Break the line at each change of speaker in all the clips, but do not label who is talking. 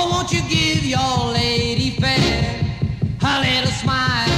Oh, won't you give your lady fair a little smile?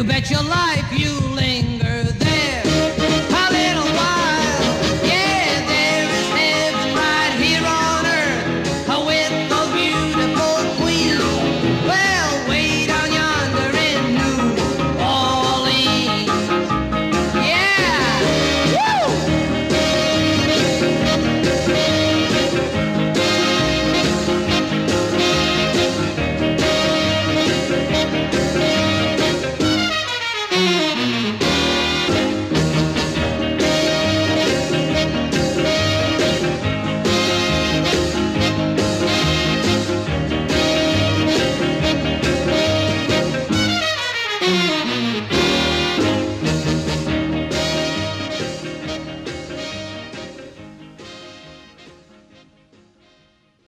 you bet your life you'll